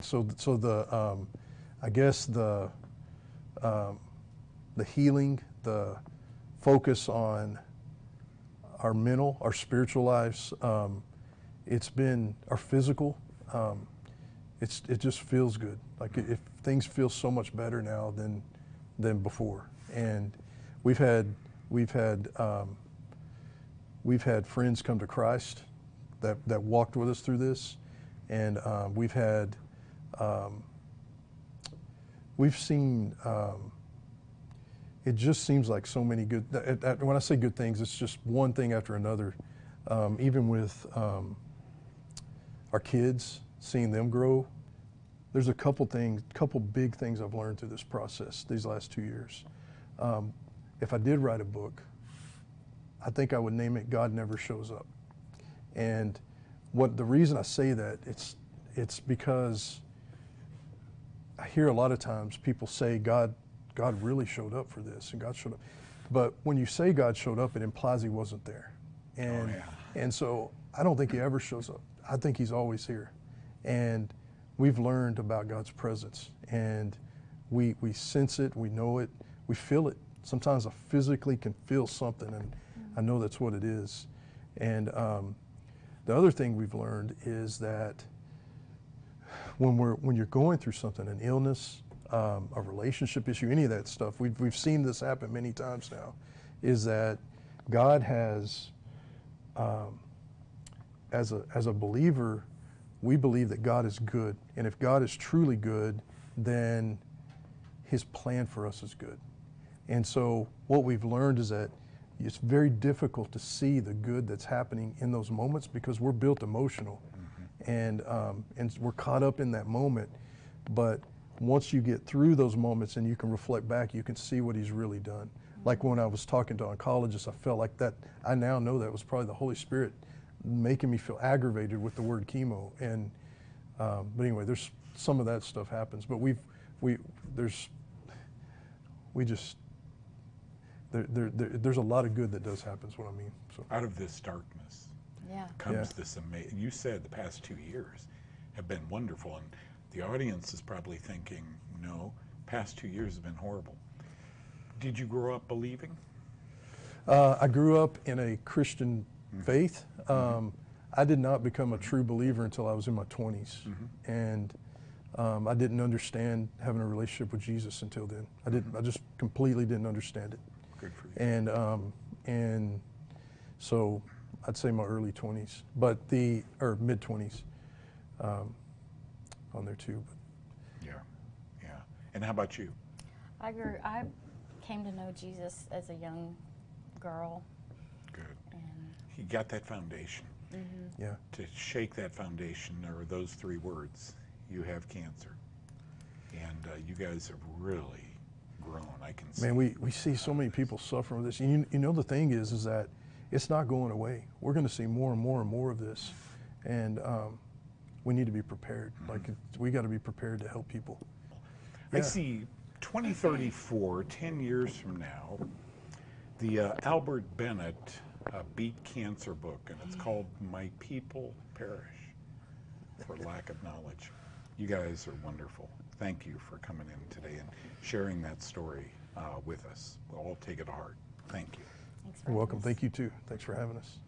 So, so the, um, I guess the, um, the healing, the focus on our mental, our spiritual lives, um, it's been our physical. Um, it's it just feels good. Like if things feel so much better now than than before, and we've had we've had um, we've had friends come to Christ that that walked with us through this, and um, we've had um, we've seen. Um, it just seems like so many good. When I say good things, it's just one thing after another. Um, even with um, our kids, seeing them grow. There's a couple things, couple big things I've learned through this process these last two years. Um, if I did write a book, I think I would name it "God Never Shows Up." And what the reason I say that it's it's because I hear a lot of times people say God God really showed up for this and God showed up. But when you say God showed up, it implies he wasn't there. And oh, yeah. and so I don't think he ever shows up. I think he's always here. And we've learned about God's presence and we we sense it, we know it, we feel it. Sometimes I physically can feel something and I know that's what it is. And um, the other thing we've learned is that when we're when you're going through something, an illness, um, a relationship issue, any of that stuff, we've we've seen this happen many times now, is that God has, um, as a as a believer, we believe that God is good, and if God is truly good, then His plan for us is good. And so what we've learned is that it's very difficult to see the good that's happening in those moments because we're built emotional. And, um, and we're caught up in that moment. But once you get through those moments and you can reflect back, you can see what he's really done. Like when I was talking to oncologists, I felt like that, I now know that was probably the Holy Spirit making me feel aggravated with the word chemo. And, um, but anyway, there's some of that stuff happens, but we've, we, there's, we just, there, there, there, there's a lot of good that does happen. Is what I mean. So out of this darkness, yeah, comes Yeah. this amazing. You said the past two years have been wonderful, and the audience is probably thinking, no, past two years have been horrible. Did you grow up believing? uh, I grew up in a Christian faith. Um, I did not become a true believer until I was in my 20s, and um, I didn't understand having a relationship with Jesus until then. I didn't. I just completely didn't understand it. Good for you. and um, and so I'd say my early 20s, but the or mid 20s um, on there too. But yeah, yeah. And how about you? I grew. I came to know Jesus as a young girl, Good. and You got that foundation. yeah, To shake that foundation, or those three words, you have cancer, and uh, you guys have really grown. I can see. man, we, we see so many people suffering with this. And you, you know the thing is, is that it's not going away. We're going to see more and more and more of this, and um, we need to be prepared. Like it, we got to be prepared to help people. I see 2034, 10 years from now, the uh, Albert Bennett uh, Beat Cancer book, and it's called My People Perish for Lack of Knowledge. You guys are wonderful. Thank you for coming in today and sharing that story uh, with us. We'll all take it to heart. Thank you. Thanks for You're welcome. us. Thank you too. Thanks for having us.